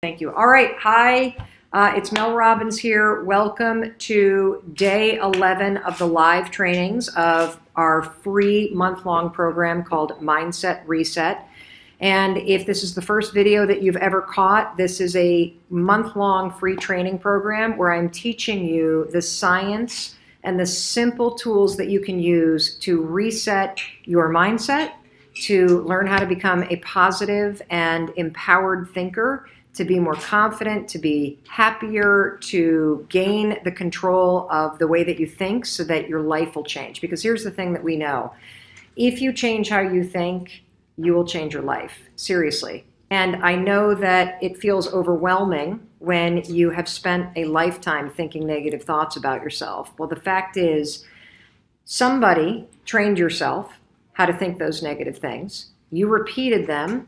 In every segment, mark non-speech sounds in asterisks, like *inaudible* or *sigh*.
Thank you. All right. Hi, uh, it's Mel Robbins here. Welcome to day 11 of the live trainings of our free month long program called Mindset Reset. And if this is the first video that you've ever caught, this is a month long free training program where I'm teaching you the science and the simple tools that you can use to reset your mindset, to learn how to become a positive and empowered thinker to be more confident, to be happier, to gain the control of the way that you think so that your life will change. Because here's the thing that we know if you change how you think, you will change your life. Seriously. And I know that it feels overwhelming when you have spent a lifetime thinking negative thoughts about yourself. Well, the fact is, somebody trained yourself how to think those negative things. You repeated them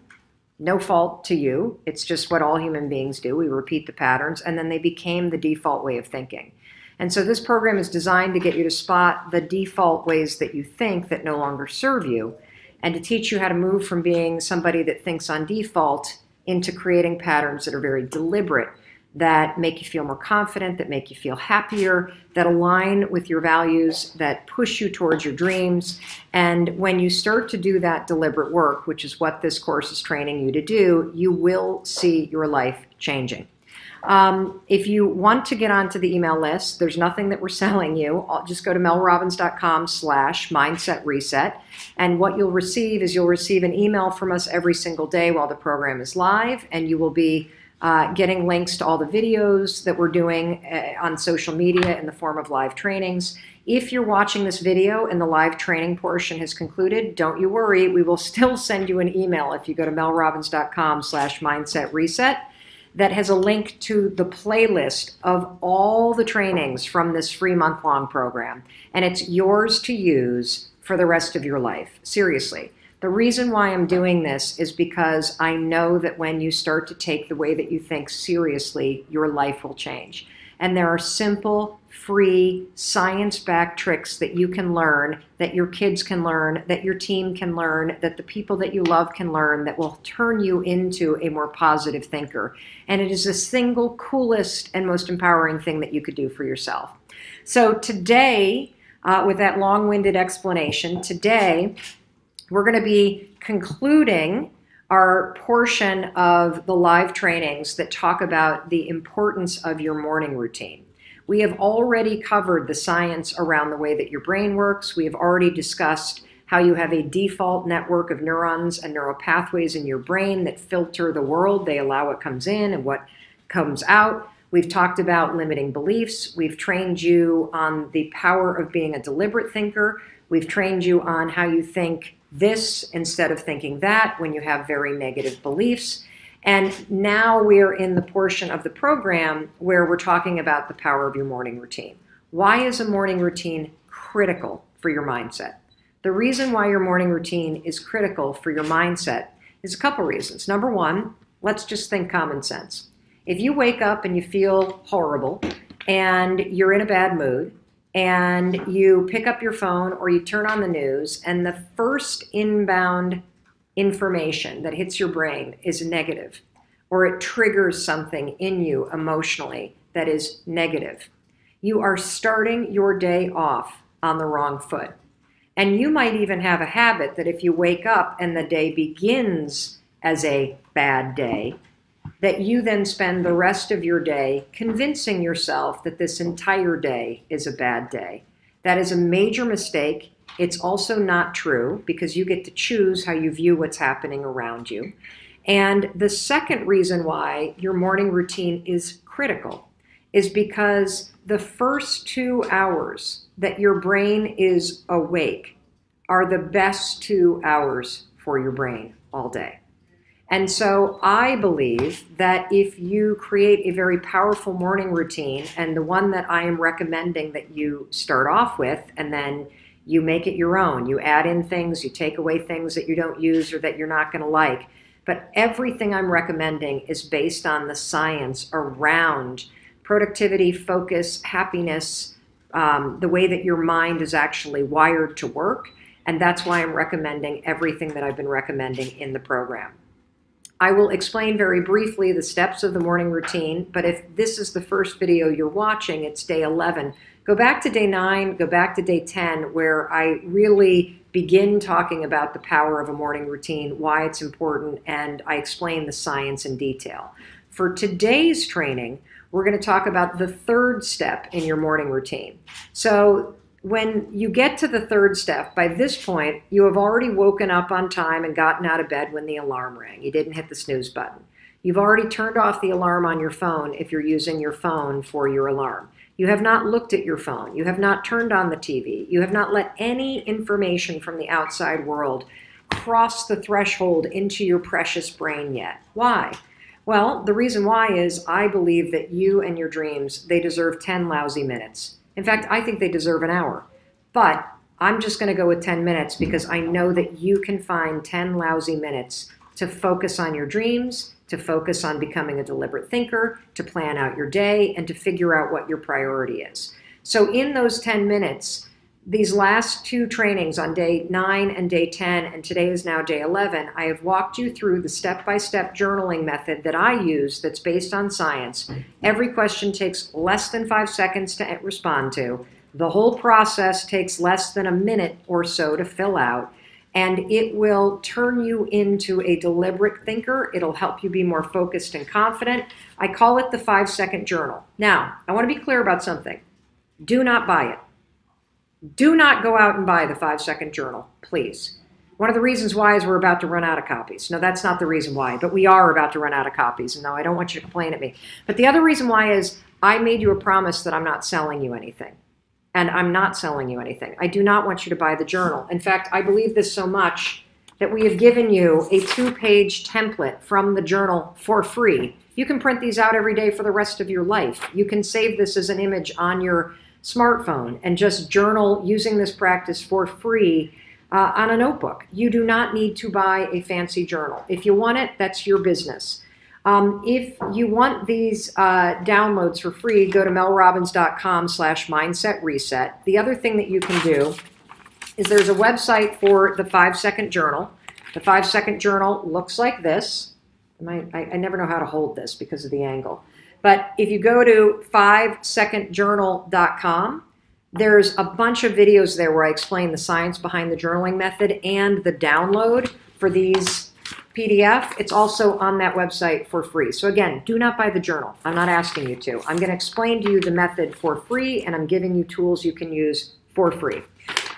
no fault to you. It's just what all human beings do. We repeat the patterns, and then they became the default way of thinking. And so this program is designed to get you to spot the default ways that you think that no longer serve you, and to teach you how to move from being somebody that thinks on default into creating patterns that are very deliberate that make you feel more confident, that make you feel happier, that align with your values, that push you towards your dreams. And when you start to do that deliberate work, which is what this course is training you to do, you will see your life changing. Um, if you want to get onto the email list, there's nothing that we're *laughs* selling you. I'll just go to melrobbins.com slash mindset reset. And what you'll receive is you'll receive an email from us every single day while the program is live, and you will be uh, getting links to all the videos that we're doing uh, on social media in the form of live trainings. If you're watching this video and the live training portion has concluded, don't you worry. We will *laughs* still send you an email if you go to melrobbins.com slash mindset reset that has a link to the playlist of all the trainings from this free month-long program. And it's yours to use for the rest of your life. Seriously. The reason why I'm doing this is because I know that when you start to take the way that you think seriously, your life will change. And there are simple, free, science backed tricks that you can learn, that your kids can learn, that your team can learn, that the people that you love can learn that will turn you into a more positive thinker. And it is the single coolest and most empowering thing that you could do for yourself. So today, uh, with that long winded explanation, today we're going to be concluding our portion of the live trainings that talk about the importance of your morning routine. We have already covered the science around the way that your brain works. We have already discussed how you have a default network of neurons and neural pathways in your brain that filter the world. They allow what comes in and what comes out. We've talked about limiting beliefs. We've trained you on the power of being a deliberate thinker. We've trained you on how you think this instead of thinking that when you have very negative beliefs. And now we're in the portion of the program where we're talking about the power of your morning routine. Why is a morning routine critical for your mindset? The reason why your morning routine is critical for your mindset is a couple reasons. Number one, let's just think common sense. If you wake up and you feel horrible and you're in a bad mood, and you pick up your phone or you turn on the news, and the first inbound information that hits your brain is negative, or it triggers something in you emotionally that is negative, you are starting your day off on the wrong foot. And you might even have a habit that if you wake up and the day begins as a bad day, that you then spend the rest of your day convincing yourself that this entire day is a bad day. That is a major mistake. It's also not true because you get to choose how you view what's happening around you. And the second reason why your morning routine is critical is because the first two hours that your brain is awake are the best two hours for your brain all day. And so I believe that if you create a very powerful morning routine, and the one that I am recommending that you start off with, and then you make it your own, you add in things, you take away things that you don't use or that you're not going to like. But everything I'm recommending is based on the science around productivity, focus, happiness, um, the way that your mind is actually wired to work. And that's why I'm recommending everything that I've been recommending in the program. I will explain very briefly the steps of the morning routine, but if this is the first video you're watching, it's day 11. Go back to day 9, go back to day 10, where I really begin talking about the power of a morning routine, why it's important, and I explain the science in detail. For today's training, we're going to talk about the third step in your morning routine. So when you get to the third step, by this point, you have already woken up on time and gotten out of bed when the alarm rang. You didn't hit the snooze button. You've already turned off the alarm on your phone if you're using your phone for your alarm. You have not looked at your phone. You have not turned on the TV. You have not let any information from the outside world cross the threshold into your precious brain yet. Why? Well, the reason why is I believe that you and your dreams, they deserve 10 lousy minutes. In fact, I think they deserve an hour. But I'm just going to go with 10 minutes because I know that you can find 10 lousy minutes to focus on your dreams, to focus on becoming a deliberate thinker, to plan out your day, and to figure out what your priority is. So, in those 10 minutes, these last two trainings on day 9 and day 10, and today is now day 11, I have walked you through the step by step journaling method that I use that's based on science. Every question takes less than five seconds to respond to. The whole process takes less than a minute or so to fill out, and it will turn you into a deliberate thinker. It'll help you be more focused and confident. I call it the five second journal. Now, I want to be clear about something. Do not buy it do not go out and buy the five second journal, please. One of the reasons why is we're about to run out of copies. No, that's not the reason why, but we are about to run out of copies. And no, I don't want you to complain at me. But the other reason why is I made you a promise that I'm not selling you anything. And I'm not selling you anything. I do not want you to buy the journal. In fact, I believe this so much that we have given you a two page template from the journal for free. You can print these out every day for the rest of your life. You can save this as an image on your smartphone and just journal using this practice for free uh, on a notebook. You do not need to buy a fancy journal. If you want it, that's your business. Um, if you want these uh, downloads for free, go to melrobbins.com slash mindset reset. The other thing that you can do is there's a website for the five second journal. The five second journal looks like this. I, I never know how to hold this because of the angle. But if you go to 5secondjournal.com, there's a bunch of videos there where I explain the science behind the journaling method and the download for these PDF. It's also on that website for free. So again, do not buy the journal. I'm not asking you to. I'm going to explain to you the method for free, and I'm giving you tools you can use for free.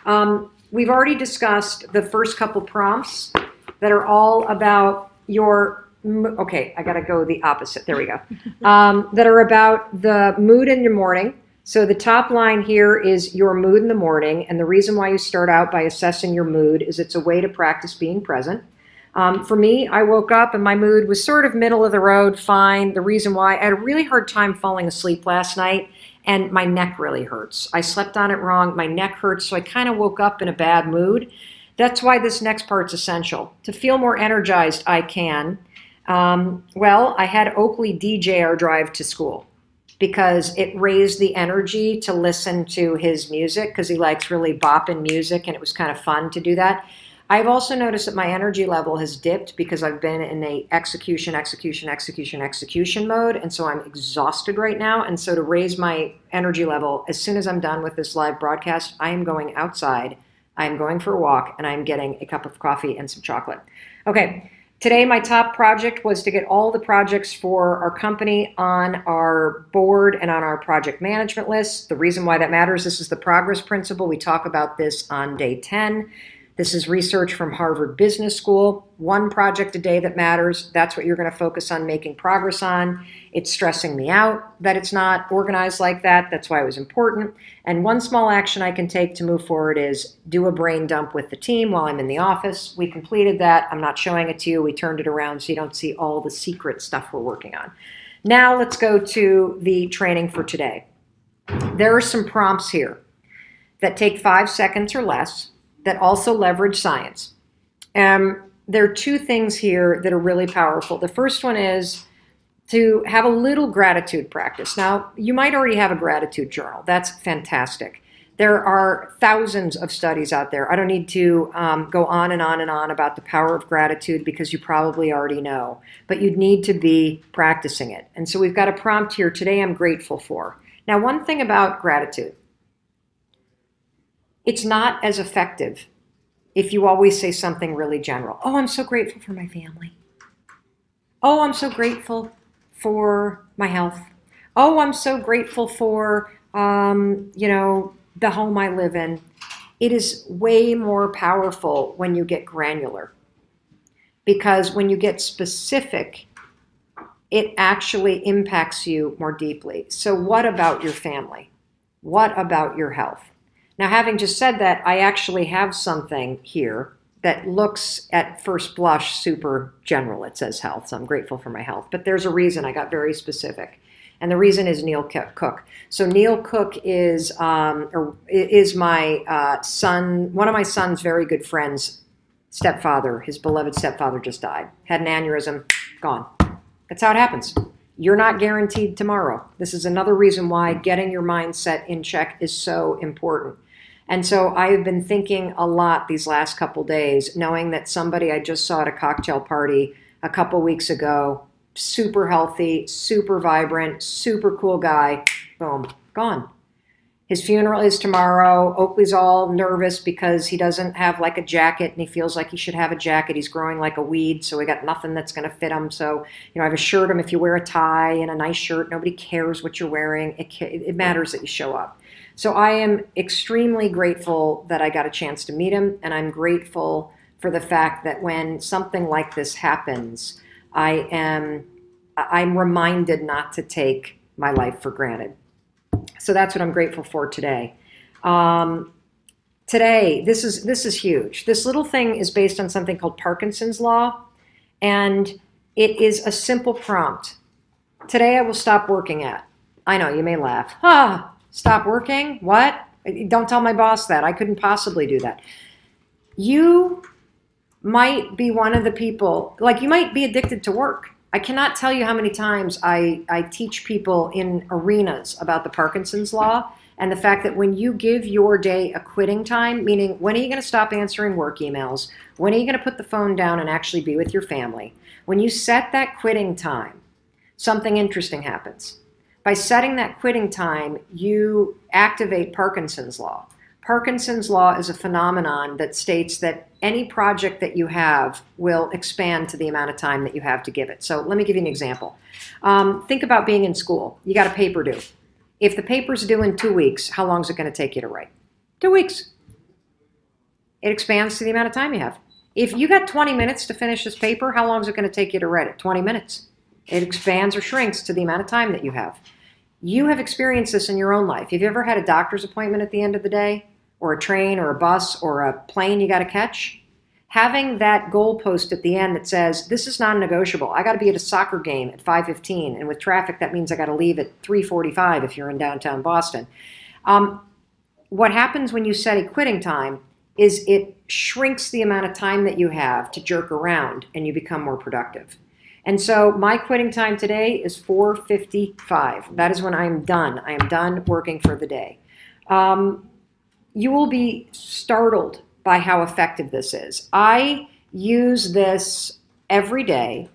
Um, we've already discussed the first couple prompts that are all about your okay, I got to go the opposite. There we go. Um, that are about the mood in your morning. So the top line here is your mood in the morning, and the reason why you start out by assessing your mood is it's a way to practice being present. Um, for me, I woke up and my mood was sort of middle of the road, fine. The reason why I had a really hard time falling asleep last night, and my neck really hurts. I slept on it wrong, my neck hurts, so I kind of woke up in a bad mood. That's why this next part's essential. To feel more energized, I can. Um, well, I had Oakley DJ our drive to school because it raised the energy to listen to his music because he likes really bopping music and it was kind of fun to do that. I've also noticed that my energy level has dipped because I've been in a execution, execution, execution, execution mode, and so I'm exhausted right now. And so to raise my energy level, as soon as I'm done with this live broadcast, I am going outside. I am going for a walk, and I'm getting a cup of coffee and some chocolate. Okay, Today, my top project was to get all the projects for our company on our board and on our project management list. The reason why that matters, this is the progress principle. We talk about this on day 10. This is research from Harvard Business School. One project a day that matters. That's what you're going to focus on making progress on. It's stressing me out that it's not organized like that. That's why it was important. And one small action I can take to move forward is do a brain dump with the team while I'm in the office. We completed that. I'm not showing it to you. We turned it around so you don't see all the secret stuff we're working on. Now let's go to the training for today. There are some prompts here that take five seconds or less that also leverage science. Um, there are two things here that are really powerful. The first one is to have a little gratitude practice. Now, you might already have a gratitude journal. That's fantastic. There are thousands of studies out there. I don't need to um, go on and on and on about the power of gratitude because you probably already know, but you'd need to be practicing it. And so we've got a prompt here today I'm grateful for. Now, one thing about gratitude it's not as effective if you always say something really general. Oh, I'm so grateful for my family. Oh, I'm so grateful for my health. Oh, I'm so grateful for, um, you know, the home I live in. It is way more powerful when you get granular. Because when you get specific, it actually impacts you more deeply. So, what about your family? What about your health? Now, having just said that, I actually have something here that looks at first blush super general. It says health, so I'm grateful for my health. But there's a reason I got very specific. And the reason is Neil Cook. So Neil Cook is um, or is my uh, son, one of my son's very good friends, stepfather. His beloved stepfather just died. Had an aneurysm, gone. That's how it happens. You're not guaranteed tomorrow. This is another reason why getting your mindset in check is so important. And so I've been thinking a lot these last couple days, knowing that somebody I just saw at a cocktail party a couple weeks ago super healthy, super vibrant, super cool guy. Boom, gone. His funeral is tomorrow. Oakley's all nervous because he doesn't have like a jacket and he feels like he should have a jacket. He's growing like a weed, so we got nothing that's going to fit him. So, you know, I've assured him if you wear a tie and a nice shirt, nobody cares what you're wearing. It, it matters that you show up. So I am extremely grateful that I got a chance to meet him, and I'm grateful for the fact that when something like this happens, I am I'm reminded not to take my life for granted. So that's what I'm grateful for today. Um, today, this is this is huge. This little thing is based on something called Parkinson's law, and it is a simple prompt. Today, I will stop working at. I know you may laugh. Ah, stop working? What? Don't tell my boss that. I couldn't possibly do that. You might be one of the people, like you might be addicted to work. I cannot tell you how many times I, I teach people in arenas about the Parkinson's law and the fact that when you give your day a quitting time, meaning when are you going to stop answering work emails? When are you going to put the phone down and actually be with your family? When you set that quitting time, something interesting happens. By setting that quitting time, you activate Parkinson's law. Parkinson's law is a phenomenon that states that any project that you have will expand to the amount of time that you have to give it. So let me give you an example. Um, think about being in school. You got a paper due. If the paper's due in two weeks, how long is it going to take you to write? Two weeks. It expands to the amount of time you have. If you got 20 minutes to finish this paper, how long is it going to take you to write it? 20 minutes. It expands or shrinks to the amount of time that you have. You have experienced this in your own life. Have you ever had a doctor's appointment at the end of the day? or a train or a bus or a plane you got to catch, having that goalpost at the end that says this is non-negotiable. I got to be at a soccer game at 5:15, and with traffic that means I got to leave at 3:45 if you're in downtown Boston. Um, what happens when you set a quitting time is it shrinks the amount of time that you have to jerk around, and you become more productive. And so my quitting time today is 4:55. That is when I am done. I am done working for the day. Um, you will be startled by how effective this is. I use this every day.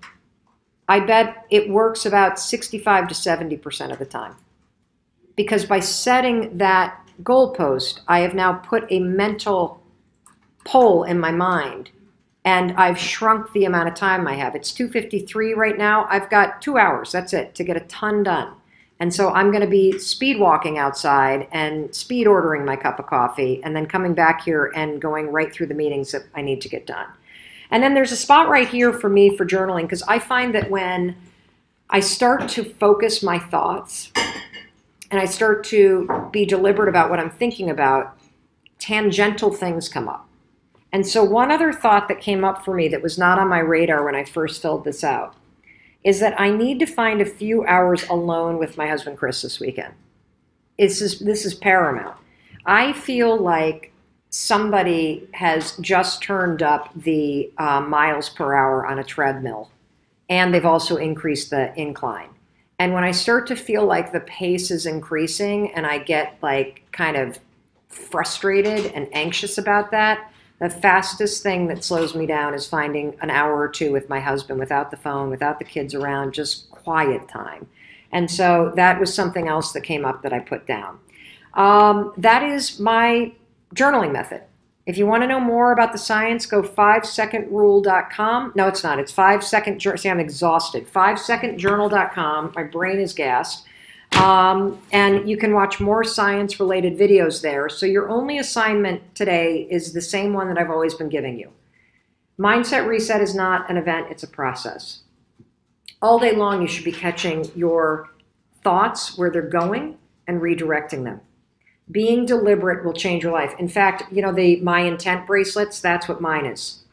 I bet it works about 65 to 70% of the time. Because by setting that goalpost, I have now put a mental pole in my mind and I've shrunk the amount of time I have. It's 253 right now. I've got two hours, that's it, to get a ton done. And so I'm going to be speed walking outside and speed ordering my cup of coffee and then coming back here and going right through the meetings that I need to get done. And then there's a spot right here for me for journaling because I find that when I start to focus my thoughts and I start to be deliberate about what I'm thinking about, tangential things come up. And so, one other thought that came up for me that was not on my radar when I first filled this out is that I need to find a few hours alone with my husband Chris this weekend. It's just, this is paramount. I feel like somebody has just turned up the uh, miles per hour on a treadmill, and they've also increased the incline. And when I start to feel like the pace is increasing and I get like kind of frustrated and anxious about that, the fastest thing that slows me down is finding an hour or two with my husband without the phone, without the kids around, just quiet time. And so that was something else that came up that I put down. Um, that is my journaling method. If you want to know more about the science, go 5secondrule.com. No, it's not. It's 5 second See, I'm exhausted. 5secondjournal.com. My brain is gassed. Um, and you can watch more science related videos there. So your only assignment today is the same one that I've always been giving you. Mindset Reset is not an event, it's a process. All day long, you should be catching your thoughts where they're going and redirecting them being deliberate will change your life. In fact, you know, the My Intent bracelets, that's what mine is.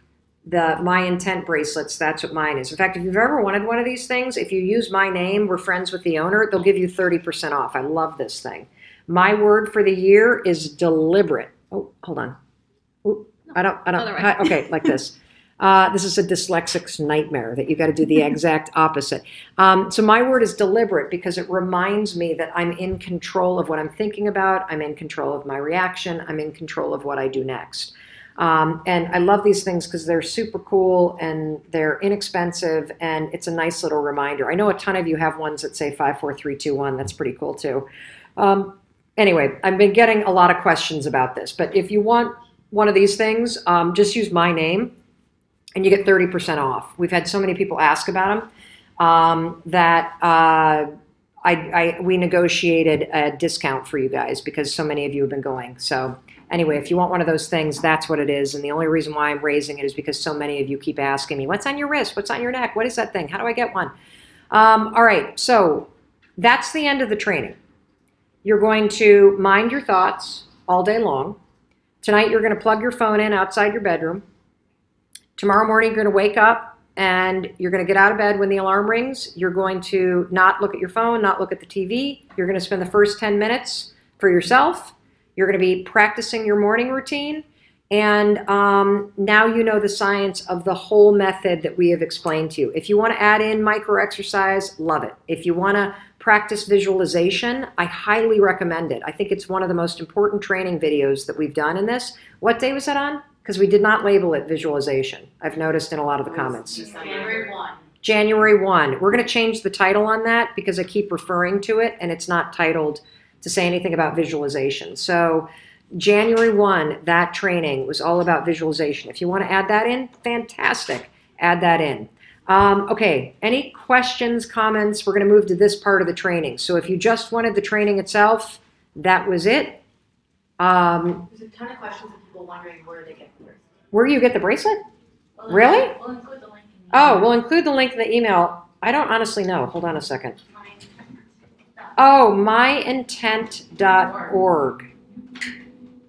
The My Intent bracelets, that's what mine is. In fact, if you've ever wanted one of these things, if you use my name, we're friends with the owner, they'll give you 30% off. I love this thing. My word for the year is deliberate. Oh, hold on. Ooh, I don't, I don't, okay, like this. *laughs* Uh, this is a dyslexic's nightmare that you've got to do the exact opposite. Um, so my word is deliberate because it reminds me that I'm in control of what I'm thinking about. I'm in control of my reaction. I'm in control of what I do next. Um, and I love these things because they're super cool and they're inexpensive and it's a nice little reminder. I know a ton of you have ones that say five, four, three, two, one. That's pretty cool too. Um, anyway, I've been getting a lot of questions about this, but if you want one of these things, um, just use my name and you get 30% off. We've had so many people ask about them um, that uh, I, I, we negotiated a discount for you guys because so many of you have been going. So anyway, if you want one of those things, that's what it is. And the only reason why I'm raising it is because so many of you keep asking me, what's on your wrist? What's on your neck? What is that thing? How do I get one? Um, all right, so that's the end of the training. You're going to mind your thoughts all day long. Tonight, you're going to plug your phone in outside your bedroom. Tomorrow morning, you're going to wake up and you're going to get out of bed when the alarm rings. You're going to not look at your phone, not look at the TV. You're going to spend the first 10 minutes for yourself. You're going to be practicing your morning routine. And um, now you know the science of the whole method that we have explained to you. If you want to add in micro exercise, love it. If you want to practice visualization, I highly recommend it. I think it's one of the most important training videos that we've done in this. What day was that on? Because we did not label it visualization. I've noticed in a lot of the comments. January 1. January 1. We're going to change the title on that because I keep referring to it and it's not titled to say anything about visualization. So January 1, that training was all about visualization. If you want to add that in, fantastic. Add that in. Um, okay, any questions, comments? We're going to move to this part of the training. So if you just wanted the training itself, that was it. Um, There's a ton of questions of people wondering where they get where you get the bracelet? We'll really? We'll include the link. oh, we'll include the link in the email. I don't honestly know. Hold on a second. Oh, myintent.org.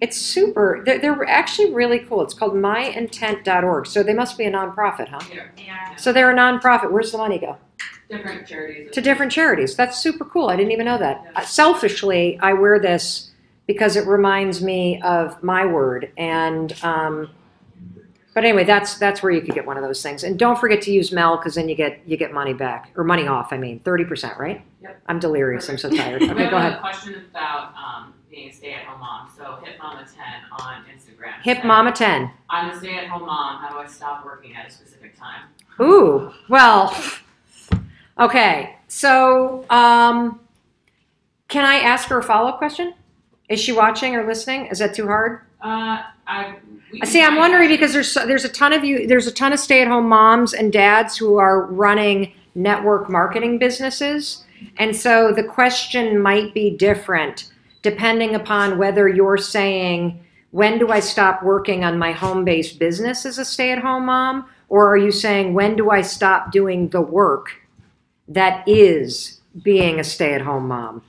It's super. They're, they're actually really cool. It's called myintent.org. So they must be a nonprofit, huh? Yeah. So they're a nonprofit. Where's the money go? Different charities. To different charities. That's super cool. I didn't even know that. Uh, selfishly, I wear this because it reminds me of my word. And um, but anyway, that's that's where you could get one of those things. And don't forget to use Mel because then you get you get money back or money off. I mean, thirty percent, right? Yep. I'm delirious. I'm so tired. Okay, we have go ahead. a question about um, being a stay-at-home mom. So Hip Mama Ten on Instagram. Hip said, Mama Ten. I'm a stay-at-home mom. How do I stop working at a specific time? Ooh, well, okay. So, um, can I ask her a follow-up question? Is she watching or listening? Is that too hard? Uh, I See, I'm wondering because there's there's a ton of you there's a ton of stay-at-home moms and dads who are running network marketing businesses. And so the question might be different depending upon whether you're saying when do I stop working on my home-based business as a stay-at-home mom or are you saying when do I stop doing the work that is being a stay-at-home mom?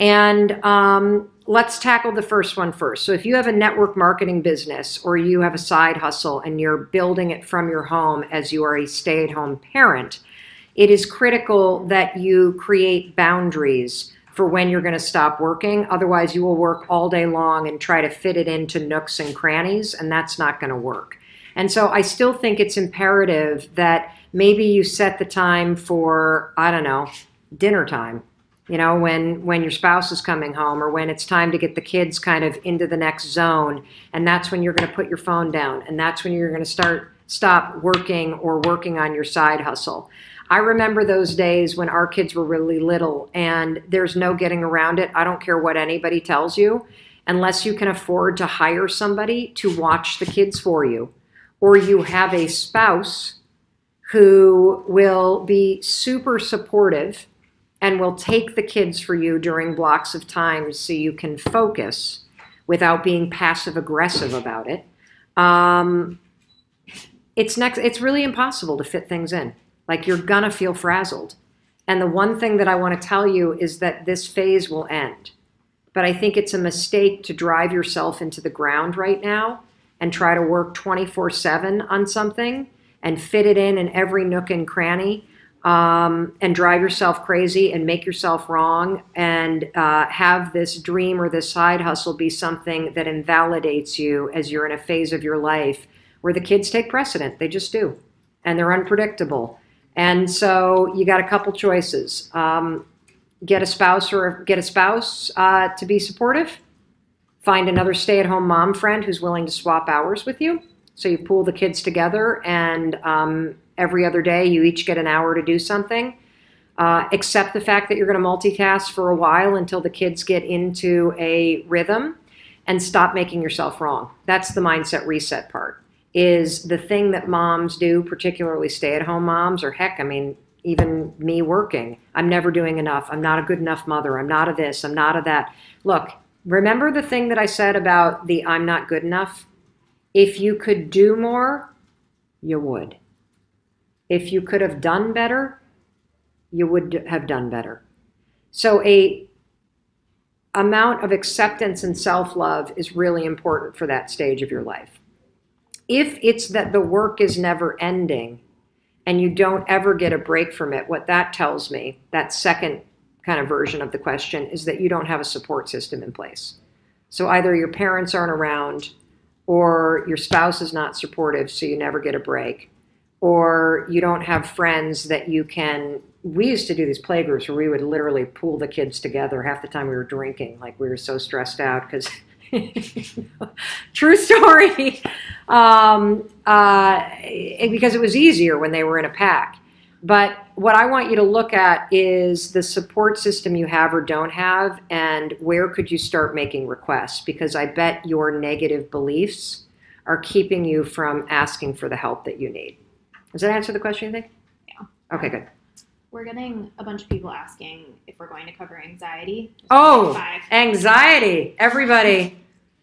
And um, let's tackle the first one first. So if you have a network marketing business or you have a side hustle and you're building it from your home as you are a stay-at-home parent, it is critical that you create boundaries for when you're going to stop working. Otherwise, you will work all day long and try to fit it into nooks and crannies, and that's not going to work. And so I still think it's imperative that maybe you set the time for, I don't know, dinner time You know, when when your spouse is coming home or when it's time to get the kids kind of into the next zone, and that's when you're going to put your phone down, and that's when you're going to start stop working or working on your side hustle. I remember those days when our kids were really little, and there's no getting around it. I don't care what anybody tells you, unless you can afford to hire somebody to watch the kids for you, or you have a spouse who will be super supportive and we'll take the kids for you during blocks of time so you can focus without being passive aggressive about it. Um, it's next. It's really impossible to fit things in. Like you're gonna feel frazzled. And the one thing that I want to tell you is that this phase will end. But I think it's a mistake to drive yourself into the ground right now and try to work 24 7 on something and fit it in in every nook and cranny um, and drive yourself crazy and make yourself wrong and uh, have this dream or this side hustle be something that invalidates you as you're in a phase of your life where the kids take precedent. They just do. And they're unpredictable. And so you got a couple choices. Um, get a spouse or get a spouse uh, to be supportive. Find another stay-at-home mom friend who's willing to swap hours with you. So you pool the kids together, and um, every other day you each get an hour to do something. Uh, accept the fact that you're going to multitask for a while until the kids get into a rhythm, and stop making yourself wrong. That's the mindset reset part is the thing that moms do, particularly stay at home moms, or heck, I mean, even me working. I'm never doing enough. I'm not a good enough mother. I'm not a this. I'm not a that. Look, remember the thing that I said about the I'm not good enough? If you could do more, you would. If you could have done better, you would have done better. So a amount of acceptance and self-love is really important for that stage of your life if it's that the work is never ending and you don't ever get a break from it, what that tells me, that second kind of version of the question, is that you don't have a support system in place. So either your parents aren't around, or your spouse is not supportive, so you never get a break, or you don't have friends that you can. We used to do these playgroups where we would literally pull the kids together half the time we were drinking, like we were so stressed out because *laughs* True story. *laughs* Um, uh, because it was easier when they were in a pack. But what I want you to look at is the support system you have or don't have, and where could you start making requests? Because I bet your negative beliefs are keeping you from asking for the help that you need. Does that answer the question, you think? Yeah. Okay, good. We're getting a bunch of people asking if we're going to cover anxiety. Oh, Five. anxiety. Everybody.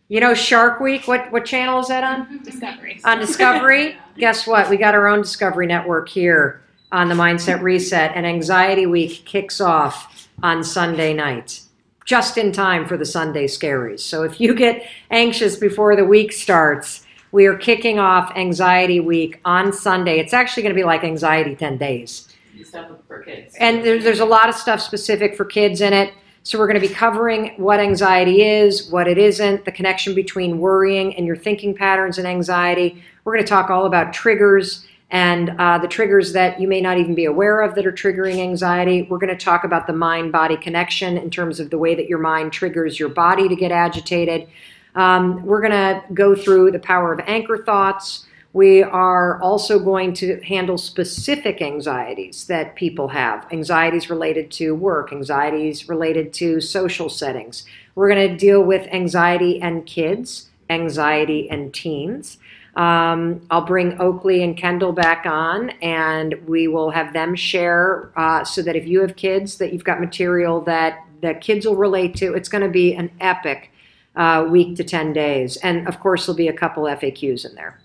You know Shark Week? What what channel is that on? Discovery. On Discovery? *laughs* Guess what? We got our own Discovery network here on the Mindset Reset, and Anxiety Week kicks off on Sunday night, just in time for the Sunday scaries. So if you get anxious before the week starts, we are kicking off Anxiety Week on Sunday. It's actually going to be like Anxiety 10 days. Stuff for kids. And there's, there's a lot of stuff specific for kids in it. So we're going to be covering what anxiety is, what it isn't, the connection between worrying and your thinking patterns and anxiety. We're going to talk all about triggers and uh, the triggers that you may not even be aware of that are triggering anxiety. We're going to talk about the mind body connection in terms of the way that your mind triggers your body to get agitated. Um, we're going to go through the power of anchor thoughts. We are also going to handle specific anxieties that people have anxieties related to work, anxieties related to social settings. We're going to deal with anxiety and kids, anxiety and teens. Um, I'll bring Oakley and Kendall back on, and we will have them share uh, so that if you have kids, that you've got material that the kids will relate to. It's going to be an epic uh, week to 10 days. And of course, there'll be a couple FAQs in there.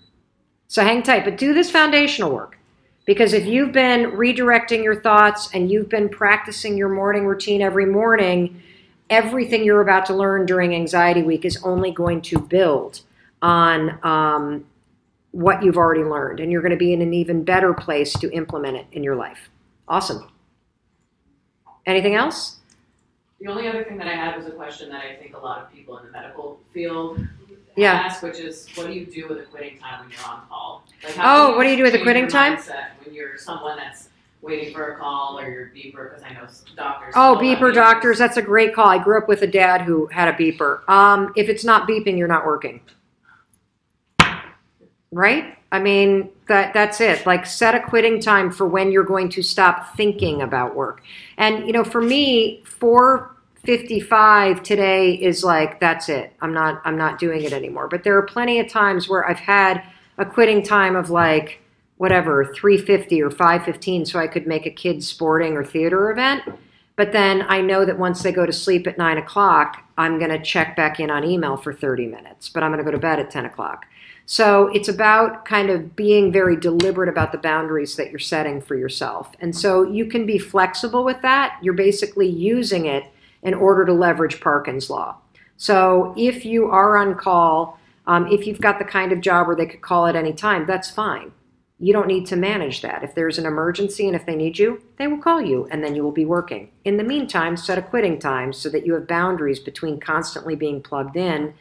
So hang tight, but do this foundational work. Because if you've been redirecting your thoughts and you've been practicing your morning routine every morning, everything you're about to learn during Anxiety Week is only going to build on um, what you've already learned. And you're going to be in an even better place to implement it in your life. Awesome. Anything else? The only other thing that I had was a question that I think a lot of people in the medical field Yeah. ask, which is, what do you do with a quitting time when you're on call? Like, how Oh, what do you do with a quitting time? When you're someone that's waiting for a call or your beeper, because I know doctors. Oh, beeper doctors, that's a great call. I grew up with a dad who had a beeper. Um, if it's not beeping, you're not working. Right? I mean, that that's it. Like set a quitting time for when you're going to stop thinking about work. And you know, for me, 455 today is like that's it. I'm not I'm not doing it anymore. But there are plenty of times where I've had a quitting time of like whatever 350 or 515 so I could make a kids sporting or theater event. But then I know that once they go to sleep at nine o'clock, I'm going to check back in on email for 30 minutes, but I'm going to go to bed at 10 o'clock. So it's about kind of being very deliberate about the boundaries that you're setting for yourself. And so you can be flexible with that. You're basically using it in order to leverage Parkin's law. So if you are on call, um, if you've got the kind of job where they could call at any time, that's fine. You don't need to manage that. If there's an emergency and if they need you, they will call you and then you will be working. In the meantime, set a quitting time so that you have boundaries between constantly being plugged in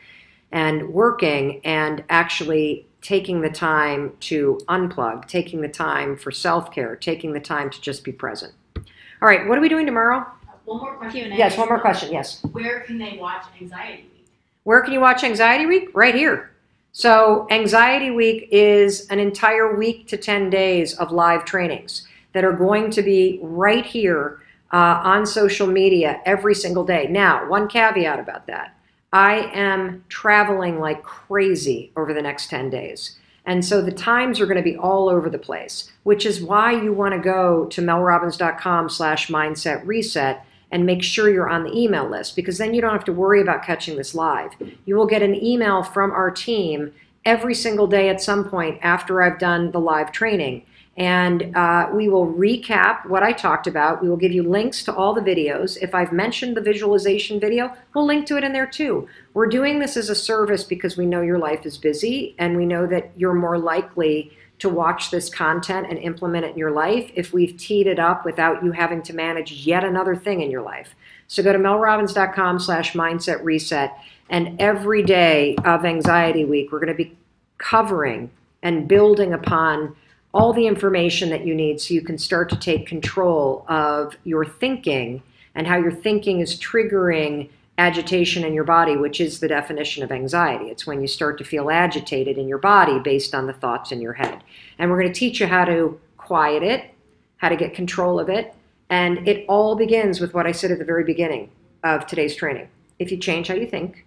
and working and actually taking the time to unplug, taking the time for self care, taking the time to just be present. All right, what are we doing tomorrow? One more question. Yes, one more question. Yes. Where can they watch Anxiety Week? Where can you watch Anxiety Week? Right here. So, Anxiety Week is an entire week to 10 days of live trainings that are going to be right here uh, on social media every single day. Now, one caveat about that I am traveling like crazy over the next 10 days. And so the times are going to be all over the place, which is why you want to go to melrobbins.com slash mindset reset and make sure you're on the email list because then you don't have to worry about catching this live. You will get an email from our team every single day at some point after I've done the live training. And uh, we will recap what I talked about. We will give you links to all the videos. If I've mentioned the visualization video, we'll link to it in there too. We're doing this as a service because we know your life is busy and we know that you're more likely to watch this content and implement it in your life if we've teed it up without you having to manage yet another thing in your life. So go to melrobbins.com slash mindset reset. And every day of Anxiety Week, we're going to be covering and building upon all the information that you need so you can start to take control of your thinking and how your thinking is triggering agitation in your body, which is the definition of anxiety. It's when you start to feel agitated in your body based on the thoughts in your head. And we're going to teach you how to quiet it, how to get control of it. And it all begins with what I said at the very beginning of today's training. If you change how you think,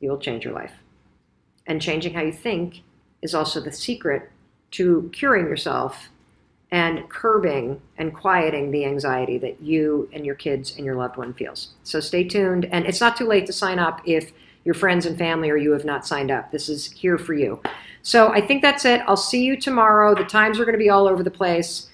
you will change your life. And changing how you think is also the secret to curing yourself and curbing and quieting the anxiety that you and your kids and your loved one feels. So stay tuned. And it's not too late to sign up if your friends and family or you have not signed up. This is here for you. So I think that's it. I'll see you tomorrow. The times are going to be all over the place.